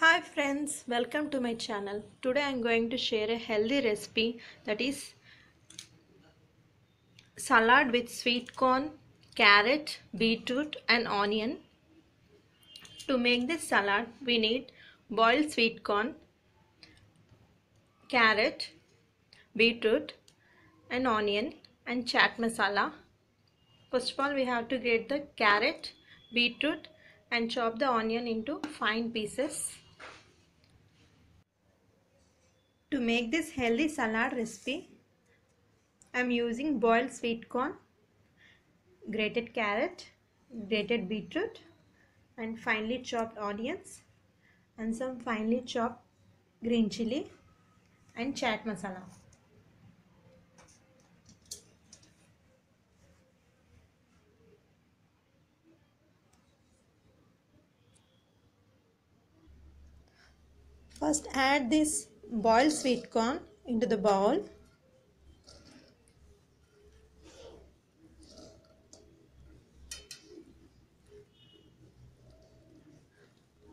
Hi friends, welcome to my channel. Today I am going to share a healthy recipe that is salad with sweet corn, carrot, beetroot and onion. To make this salad we need boiled sweet corn, carrot, beetroot and onion and chaat masala. First of all we have to get the carrot, beetroot and chop the onion into fine pieces. To make this healthy salad recipe, I am using boiled sweet corn, grated carrot, grated beetroot and finely chopped onions and some finely chopped green chili and chaat masala. First add this boiled sweet corn into the bowl.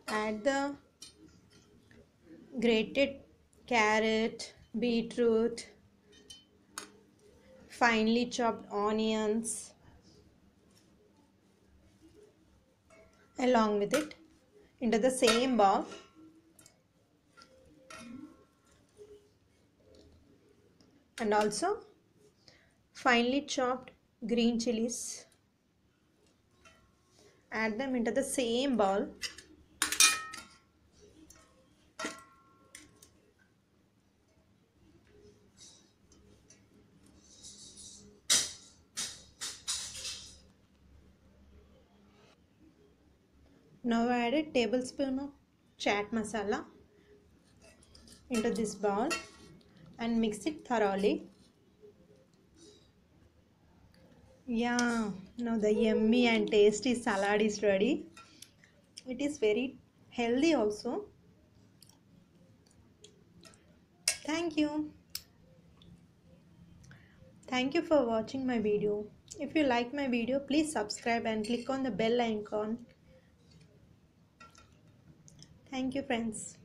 Add the grated carrot, beetroot, finely chopped onions along with it into the same bowl. And also finely chopped green chilies. Add them into the same bowl. Now add a tablespoon of chaat masala into this bowl and mix it thoroughly. Yeah, now the yummy and tasty salad is ready. It is very healthy also. Thank you. Thank you for watching my video. If you like my video, please subscribe and click on the bell icon. Thank you friends.